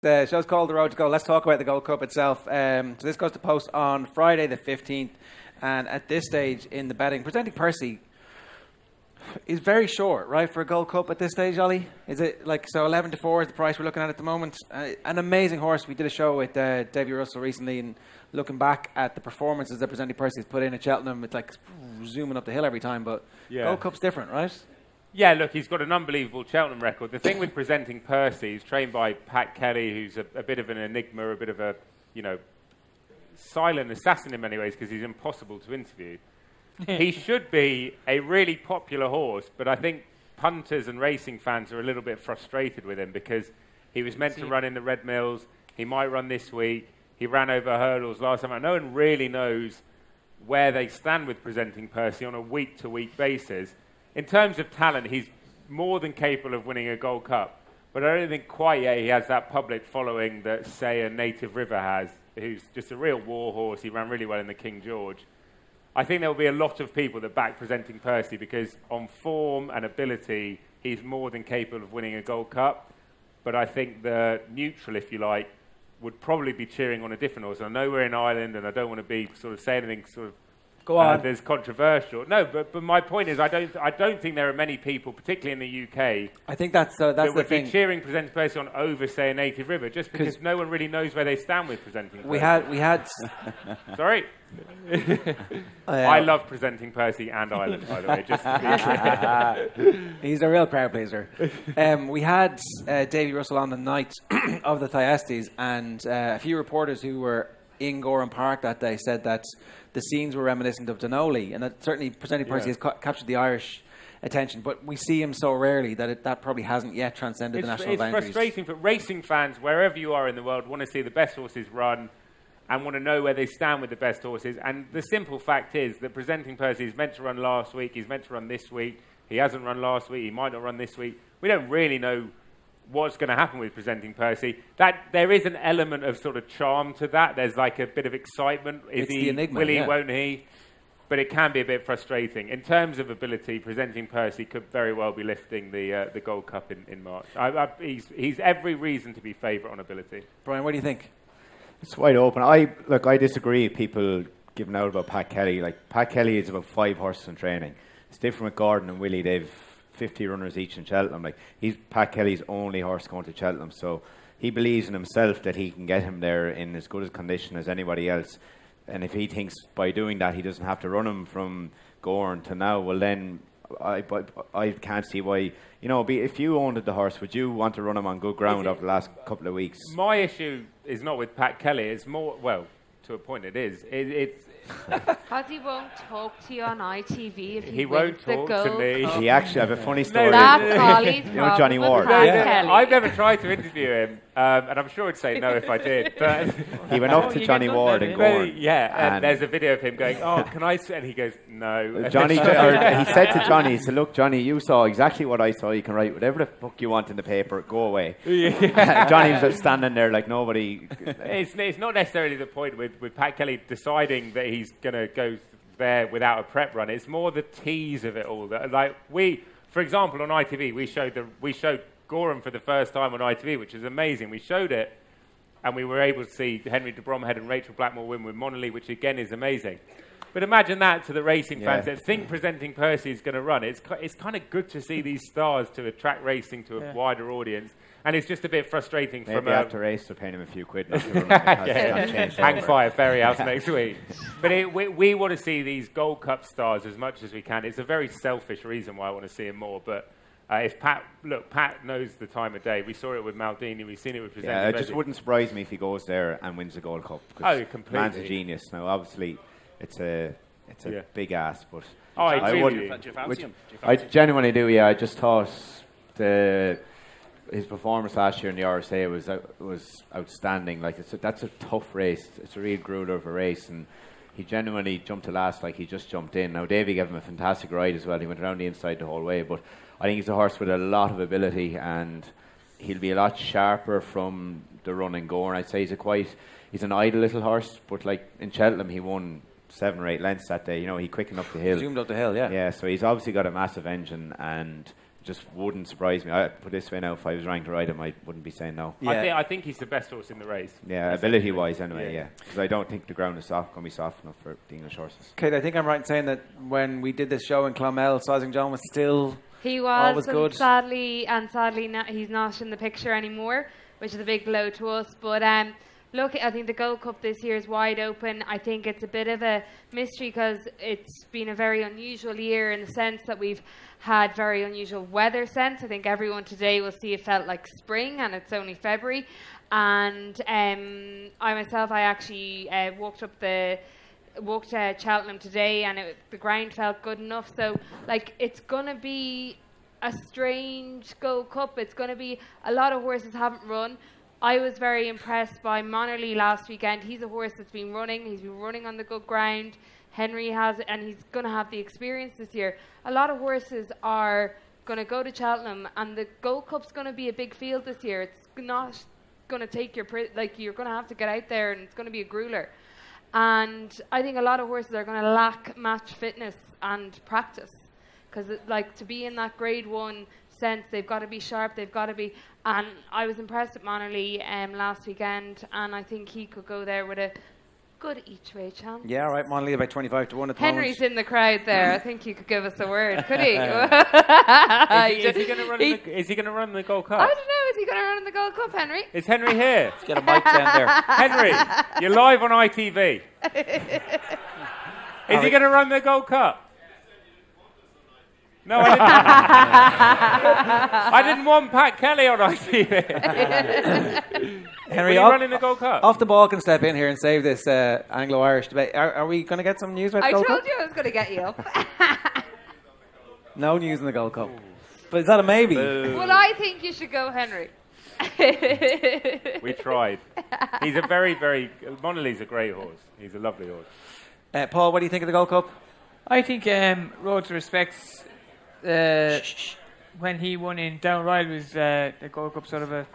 The show's called The Road to Gold. Let's talk about the Gold Cup itself. Um, so this goes to post on Friday the 15th. And at this stage in the betting, presenting Percy is very short, right, for a Gold Cup at this stage, Oli? Is it like so 11 to 4 is the price we're looking at at the moment? Uh, an amazing horse. We did a show with uh, Davy Russell recently, and looking back at the performances that presenting Percy has put in at Cheltenham, it's like zooming up the hill every time. But Yeah. Gold Cup's different, right? Yeah, look, he's got an unbelievable Cheltenham record. The thing with presenting Percy, he's trained by Pat Kelly, who's a, a bit of an enigma, a bit of a, you know, silent assassin in many ways because he's impossible to interview. he should be a really popular horse, but I think punters and racing fans are a little bit frustrated with him because he was meant to run in the Red Mills. He might run this week. He ran over hurdles last time. No one really knows where they stand with presenting Percy on a week to week basis. In terms of talent, he's more than capable of winning a Gold Cup, but I don't think quite yet he has that public following that, say, a Native River has, who's just a real war horse. He ran really well in the King George. I think there will be a lot of people that back presenting Percy because on form and ability, he's more than capable of winning a Gold Cup. But I think the neutral, if you like, would probably be cheering on a different horse. I know we're in Ireland, and I don't want to be sort of say anything sort of Go uh, on. there's controversial. No, but, but my point is, I don't I don't think there are many people, particularly in the UK, I think that's uh, that's that the would thing. be cheering presenting Percy on over, say, a Native River, just because no one really knows where they stand with presenting. We had we had Sorry. uh, I love presenting Percy and Ireland, by the way. Just to be clear. He's a real crowd pleaser. Um, we had uh, Davy Russell on the night of the Thyestes, and uh, a few reporters who were in Gowran Park that day said that the scenes were reminiscent of Danoli, and that certainly presenting Percy Yeah. has ca- captured the Irish attention, but we see him so rarely that it, that probably hasn't yet transcended the it's, national it's boundaries. frustrating for racing fans wherever you are in the world want to see the best horses run and want to know where they stand with the best horses. And the simple fact is that presenting Percy is meant to run last week. He's meant to run this week. He hasn't run last week. He might not run this week. We don't really know what's going to happen with presenting Percy. That there is an element of sort of charm to that. There's like a bit of excitement. Is It's he? the enigma, will he? yeah. Won't he? But it can be a bit frustrating. In terms of ability, presenting Percy could very well be lifting the uh, the Gold Cup in, in March. I, I, he's, he's every reason to be favourite on ability. Bryan, what do you think? It's wide open. I look. I disagree. with People giving out about Pat Kelly. Like Pat Kelly is about five horses in training. It's different with Gordon and Willie. They've fifty runners each in Cheltenham. Like he's Pat Kelly's only horse going to Cheltenham. So he believes in himself that he can get him there in as good a condition as anybody else. And if he thinks by doing that he doesn't have to run him from Gowran to now, well then I, but I can't see why. You know, be, if you owned the horse, would you want to run him on good ground over the last couple of weeks? My issue is not with Pat Kelly. It's more well, to a point, it is. It, it's Paddy won't talk to you on ITV if he, he wins won't the talk gold to me. Cup. He actually, I have a funny story. That's Oli's You know Johnny problem Ward? with Pat No, no, Kelly. I've never tried to interview him, um, and I'm sure he'd say no if I did. But He went up Oh, to Johnny Ward then, and? Gowran. yeah, and, And- there's a video of him going, "Oh, can I?" s-" And he goes, "No." Johnny, he said to Johnny, he said, "Look, Johnny, you saw exactly what I saw. You can write whatever the fuck you want in the paper. Go away." Johnny was just standing there like nobody. it's, it's not necessarily the point with, with Pat Kelly deciding that he's going to go there without a prep run. It's more the tease of it all. That, like we, for example, on ITV, we showed the we showed Gowran for the first time on ITV, which is amazing. We showed it, and we were able to see Henry de Bromhead and Rachael Blackmore win with Monalee, which again is amazing. But imagine that to the racing fans Yeah. that think presenting Percy is going to run. It's, it's kind of good to see these stars to attract racing to a Yeah. wider audience. And it's just a bit frustrating from Maybe a, after race, they're paying him a few quid. Not to run it because it's not changed hang fire Fairyhouse next week. But it, we, we want to see these Gold Cup stars as much as we can. It's a very selfish reason why I want to see him more. But uh, if Pat, look, Pat knows the time of day. We saw it with Mall Dini. We've seen it with presenting. Yeah, it just wouldn't surprise me if he goes there and wins the Gold Cup. Oh, The man's a genius. Now, obviously, it's a it's a Yeah. big ass, but Oh, I I agree would- with. Do you fancy him? Do you I fancy him? genuinely do. Yeah, I just thought the his performance last year in the RSA was out- was outstanding. Like it's a, that's a tough race. It's a real grueler of a race, and he genuinely jumped to last like he just jumped in. Now Davy gave him a fantastic ride as well. He went around the inside the whole way, but I think he's a horse with a lot of ability, and he'll be a lot sharper from the run and going. I'd say he's a quite he's an idle little horse, but like in Cheltenham he won seven or eight lengths that day. You know he quickened up the hill. Zoomed up the hill, yeah. Yeah, so he's obviously got a massive engine, and just wouldn't surprise me. I put this way now, if I was ranked right, I might wouldn't be saying no. Yeah. I, think, I think he's the best horse in the race. Yeah, ability wise, anyway. Yeah. Yeah, because I don't think the ground is soft, going to be soft enough for the English horses. Kate, I think I'm right in saying that when we did this show in Clonmel, Sizing John was still He All was, was and good. sadly, and sadly, not, he's not in the picture anymore, which is a big blow to us. But um, look, I think the Gold Cup this year is wide open. I think it's a bit of a mystery because it's been a very unusual year in the sense that we've had very unusual weather sense. I think everyone today will see it felt like spring, and it's only February. And um, I myself, I actually uh, walked up the walked to Cheltenham today, and it, the ground felt good enough. So, like, it's gonna be a strange Gold Cup. It's gonna be a lot of horses haven't run. I was very impressed by Monalee last weekend. He's a horse that's been running. He's been running on the good ground. Henry has, and he's going to have the experience this year. A lot of horses are going to go to Cheltenham, and the Gold Cup's going to be a big field this year. It's not going to take your like you're going to have to get out there, and it's going to be a grueler. And I think a lot of horses are going to lack match fitness and practice because like to be in that grade one sense they've got to be sharp they've got to be and I was impressed with Monalee um, last weekend and I think he could go there with a good each way chance yeah, all right. Monalee about 25 to one at the Henry's moment. in the crowd there I think he could give us a word could he Is he, he going to run? He- the, is he going to run the Gold Cup? I don't know is he going to run in the Gold Cup Henry Is Henry here? Get a mic down there. Henry, you're live on ITV. Is he going to run the Gold Cup? No, I didn't. I didn't want Pat Kelly on ITV. Henry, Are you off, running the Gold Cup? off the ball can step in here and save this uh, Anglo-Irish debate. Are, are we going to get some news about the I Gold told Cup? you I was going to get you up No news in the Gold Cup. But is that a maybe? well I think you should go Henry We tried. He's a very, very. Monalee's a great horse. He's a lovely horse. Uh, Paul, what do you think of the Gold Cup? I think um, Road to Respect uh, when he won in Down Royal was uh, the Gold Cup sort of a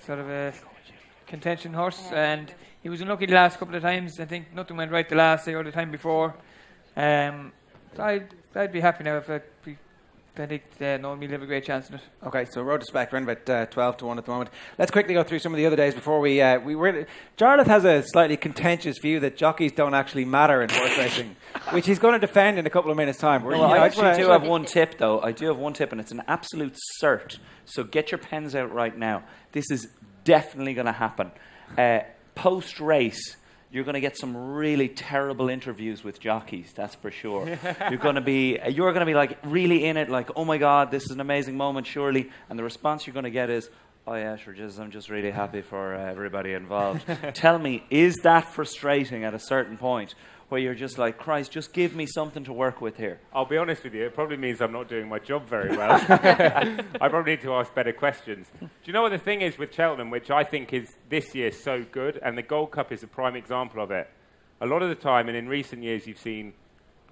sort of a contention horse, and he was unlucky the last couple of times. I think nothing went right the last day or the time before. Um, so I'd, I'd be happy now if I, I think uh, Noel Meade have a great chance in it. Okay, so road to spec around about uh, twelve to one at the moment. Let's quickly go through some of the other days before we uh, we were. Jarlath has a slightly contentious view that jockeys don't actually matter in horse racing, which he's going to defend in a couple of minutes' time. We're- Well, you know, I just wanna- actually do have one tip, though. I do have one tip, and it's an absolute cert. So get your pens out right now. This is definitely going to happen. Uh, Post race, you're going to get some really terrible interviews with jockeys. That's for sure. you're going to be you're going to be like really in it, like oh my god, this is an amazing moment, surely. And the response you're going to get is. Oh yeah, sure. Just, I'm just really happy for uh, everybody involved. Tell me, is that frustrating at a certain point where you're just like, Christ, just give me something to work with here? I'll be honest with you, it probably means I'm not doing my job very well. I probably need to ask better questions. Do you know what the thing is with Cheltenham, which I think is this year so good, and the Gold Cup is a prime example of it? A lot of the time, and in recent years, you've seen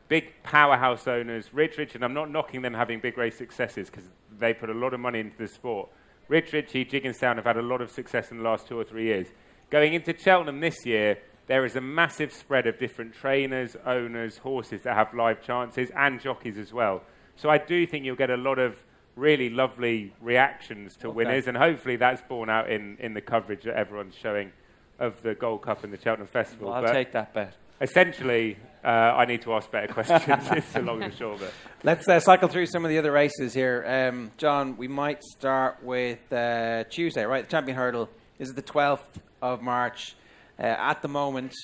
big powerhouse owners, Rich Ricci, and I'm not knocking them having big race successes because they put a lot of money into the sport. Rich Ricci, Gigginstown have had a lot of success in the last two or three years. Going into Cheltenham this year, there is a massive spread of different trainers, owners, horses that have live chances, and jockeys as well. So I do think you'll get a lot of really lovely reactions to winners, and hopefully that's borne out in, in the coverage that everyone's showing of the Gold Cup and the Cheltenham Festival. Well, I'll But take that bet. essentially, uh, I need to ask better questions. it's the long and short of. Let's uh, cycle through some of the other races here. Um, John, we might start with uh, Tuesday, right? The Champion Hurdle is the 12th of March. Uh, at the moment,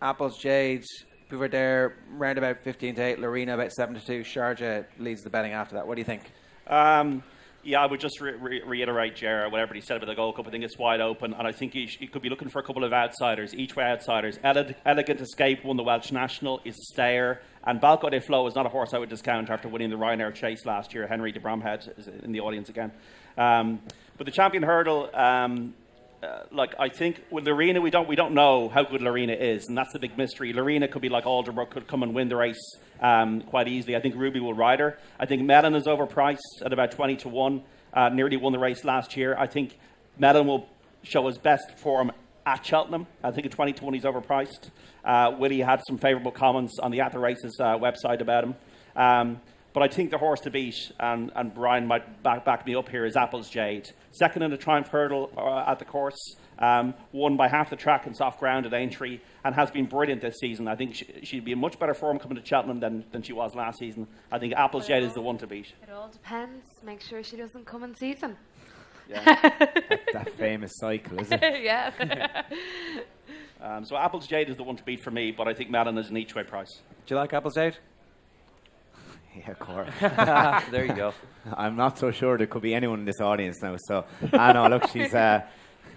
Apples, Jades, Buveur d'Air, round about 15 to 8, Laurina about 7 to 2, Sharjah leads the betting after that. What do you think? Um, yeah, I would just re- re- reiterate, Jared, whatever he said about the Gold Cup. I think it's wide open, and I think he, could be looking for a couple of outsiders, each way outsiders. Ele- Elegant Escape won the Welsh National, is a stayer, and Balko des Flos is not a horse I would discount after winning the Ryanair Chase last year. Henry de Bromhead is in the audience again. Um, but the Champion Hurdle, um, uh, like I think with Laurina, we don't we don't know how good Laurina is, and that's the big mystery. Laurina could be like Alderbrook, could come and win the race um, quite easily. I think Ruby will ride her. I think Melon is overpriced at about twenty to one. Uh, nearly won the race last year. I think Melon will show his best form at Cheltenham. I think at twenty to one he's overpriced. Uh, Willie had some favourable comments on the At the Races uh, website about him. Um, but but I think the horse to beat, and, and Bryan might back, back me up here, is Apple's Jade. Second in the Triumph Hurdle uh, at the course, um, won by half the track and soft ground at Aintree, and has been brilliant this season. I think she, she'd be in much better form coming to Cheltenham than, than she was last season. I think Apple's Jade is the one to beat. It all depends. Make sure she doesn't come in season. Yeah. that, that famous cycle, is it? yeah. um, so Apple's Jade is the one to beat for me, but I think Melon is an each way price. Do you like Apple's Jade? Yeah, course. there you go. I'm not so sure there could be anyone in this audience now. So, I know. Look, she's uh,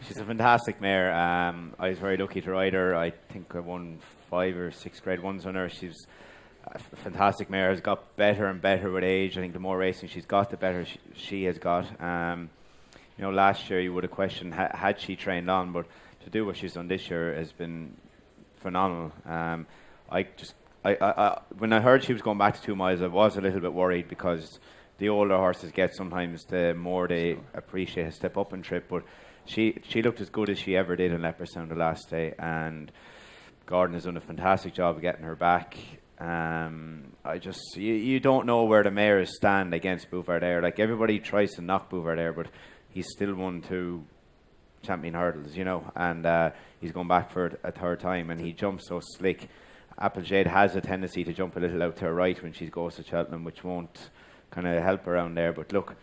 she's a fantastic mare. Um, I was very lucky to ride her. I think I won five or six grade ones on her. She's a fantastic mare. Has got better and better with age. I think the more racing she's got, the better she, she has got. Um, you know, last year you would have questioned ha- had she trained on, but to do what she's done this year has been phenomenal. Um, I just, I, I, when I heard she was going back to two miles, I was a little bit worried because the older horses get sometimes the more they appreciate a step up and trip. But she, she looked as good as she ever did in Leopardstown the last day, and Gordon has done a fantastic job of getting her back. Um, I just, you, you don't know where the mares stand against Buveur Bouvardaire. Like everybody tries to knock Buveur Bouvardaire, but he's still won two champion hurdles, you know, and uh, he's going back for a third time, and he jumps so slick. Apple's Jade has a tendency to jump a little out to her right when she goes to Cheltenham, which won't kind of help around there. But look,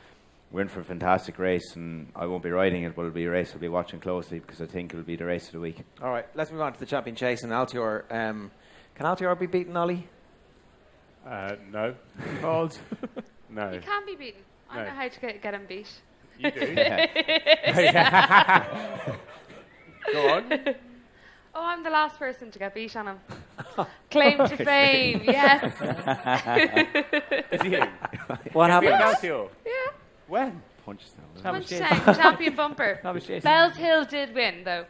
we're in for a fantastic race, and I won't be riding it, but it'll be a race I'll be watching closely because I think it'll be the race of the week. All right, let's move on to the champion chase and Altior. Um, can Altior be beaten, Oli? Uh, no, Falls. no. You can be beaten. I No. know how to get, get him beat. You do. Go on. Oh, I'm the last person to get beat on him. Claim to fame, yes. Is you? What happened? Altior? yeah. When? Punchestown. That was Punchestown, champion bumper. That was Jason. Bellshill did win, though.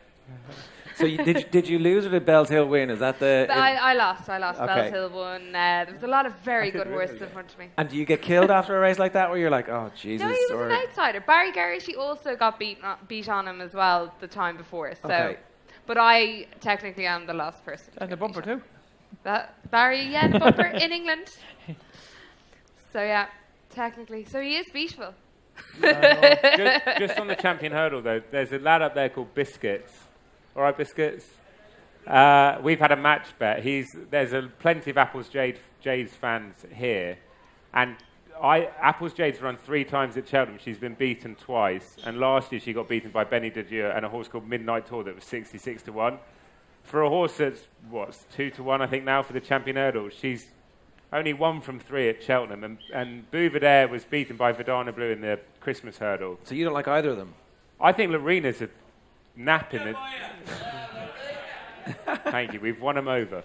So you, did, you- did you lose or did Bellshill win? Is that the. I, I lost. I lost. Okay. Bellshill won. Uh, there was a lot of very good horses in front of me. and do you get killed after a race like that where you're like, oh, Jesus? No, he was or, an outsider. Barry Gary, she also got beat, beat on him as well the time before. So, Okay. But I technically am the last person. to And the bumper too. That, Barry, yeah, the bumper in England. So, yeah, technically. So he is beatable. just, just on the champion hurdle, though, there's a lad up there called Biscuits. All right, Biscuits. Uh, we've had a match bet. He's there's a plenty of Apples Jade Jade's fans here, and I Apple's Jade's run three times at Cheltenham. She's been beaten twice, and last year she got beaten by Benie Des Dieux and a horse called Midnight Tour that was 66 to one. For a horse that's what's two to one, I think now for the champion hurdle, she's only one from three at Cheltenham, and, and Bouvier was beaten by Verdana Blue in the Christmas hurdle. So you don't like either of them? I think Laurina's a nap in the. Thank you. We've won them over.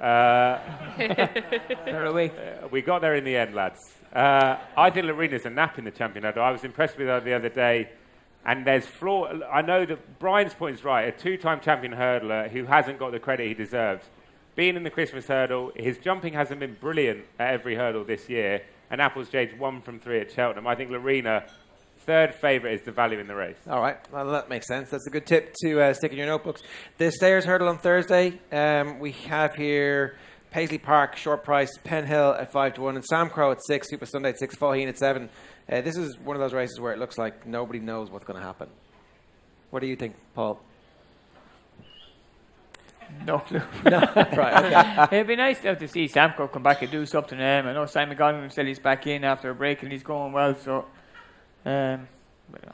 Uh, They're awake. uh, we got there in the end, lads. Uh, I think Laurina's a nap in the champion hurdle. I was impressed with her the other day. And there's flaw. I know that Bryan's point is right. A two-time champion hurdler who hasn't got the credit he deserves. Being in the Christmas hurdle, his jumping hasn't been brilliant at every hurdle this year. And Apple's Jade's one from three at Cheltenham. I think Lorena, third favourite, is the value in the race. All right, well, that makes sense. That's a good tip to uh, stick in your notebooks. The Stairs Hurdle on Thursday. Um, we have here Paisley Park, short price, Penhill at 5 to 1, and Samcro at 6, Supasundae at 6, Faugheen at 7. Uh, this is one of those races where it looks like nobody knows what's going to happen. What do you think, Paul? No clue. no. right, okay. It'd be nice though to see Samcro come back and do something. Um, I know Simon Godwin said he's back in after a break and he's going well. So, um, but, uh,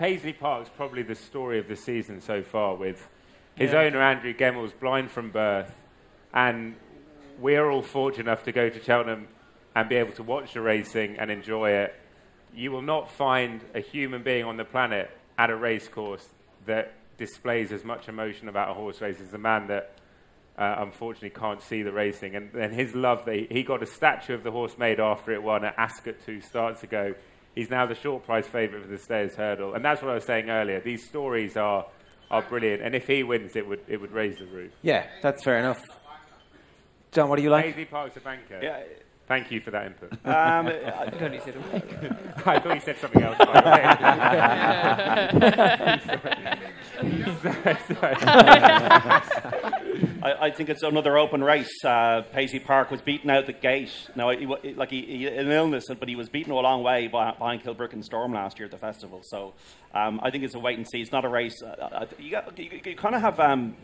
Paisley Park's probably the story of the season so far with his Yeah. owner Andrew Gemmell's blind from birth and we're all fortunate enough to go to Cheltenham and be able to watch the racing and enjoy it. You will not find a human being on the planet at a race course that displays as much emotion about a horse race as the man that uh, unfortunately can't see the racing. And, and his love, that he, he got a statue of the horse made after it won at Ascot two starts ago. He's now the short price favourite for the Stayers Hurdle. And that's what I was saying earlier. These stories are, are brilliant. And if he wins, it would, it would raise the roof. Yeah, that's fair enough. John, what do you like? Paisley Park's a banker. Yeah, Thank you for that input. um, I thought he said awake. I thought you said something else. by the. Sorry, sorry. I, I think it's another open race. Uh, Paisley Park was beaten out the gate. Now, he, wa- like he, he, an illness, but he was beaten a long way by, behind Kilbricken Storm last year at the festival. So um, I think it's a wait and see. It's not a race. Uh, uh, you, got, you, you kind of have um,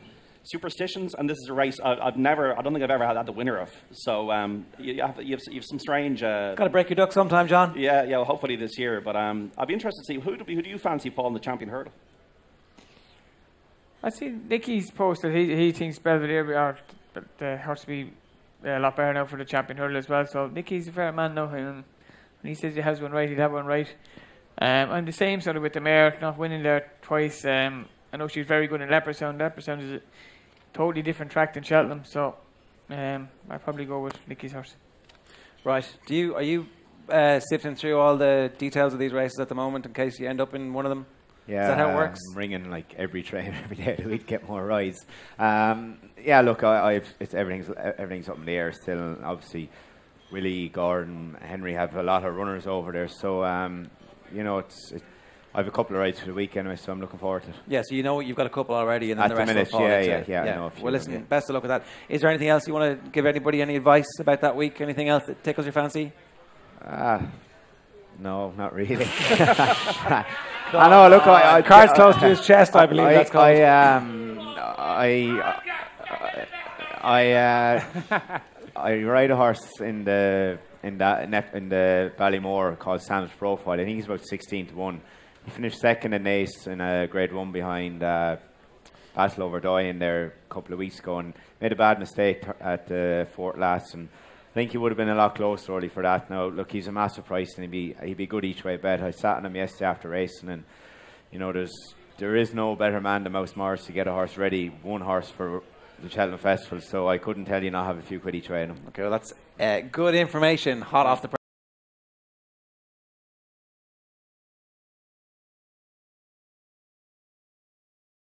superstitions, and this is a race I, I've never. I don't think I've ever had, had the winner of. So um, you, you, have, you, have, you have some strange. Uh, Got to break your duck sometime, John. yeah, yeah. Well, hopefully this year. But um, I'd be interested to see who do, who do you fancy, Paul, in the champion hurdle? I see Nicky's posted he, he thinks Buveur d'Air are the, the horse to be a lot better now for the champion hurdle as well. So Nicky's a fair man now. and when he says he has one right, he'd have one right. Um, I'm the same sort of with the mare, not winning there twice. Um, I know she's very good in Leopardstown. Leopardstown is a totally different track than Cheltenham, so um, I'd probably go with Nicky's horse. Right. Do you are you uh, sifting through all the details of these races at the moment in case you end up in one of them? Yeah, Is that how it works? I'm ringing like every train every day of the week to get more rides. Um, yeah, look, I, I've it's everything's everything's up in the air still. Obviously, Willie, Gordon, Henry have a lot of runners over there. So um, you know, it's. It, I have a couple of rides for the week anyway, so I'm looking forward to it. Yeah, so you know you've got a couple already, and then At the the rest minute, yeah, yeah, yeah, I know a few Well, listen, yeah. best of luck with that. Is there anything else you want to give anybody any advice about that week? Anything else that tickles your fancy? Ah, no, not really. I know. Look, I, I Cards close to his chest, I believe I, that's called. I, um, I, I, uh, I ride a horse in the in that in the Ballymore called Sam's Profile. I think he's about sixteen to one. He finished second in Ace in a Grade One behind uh, Battleoverdoyen there a couple of weeks ago, and made a bad mistake at the Fort last and. I think he would have been a lot closer early for that. Now, look, he's a massive price, and he'd be he'd be good each way bet. I sat on him yesterday after racing, and you know, there's there is no better man than Mouse Morris to get a horse ready, one horse for the Cheltenham Festival. So I couldn't tell you not have a few quid each way in him. Okay, well, that's uh, good information, hot off the press.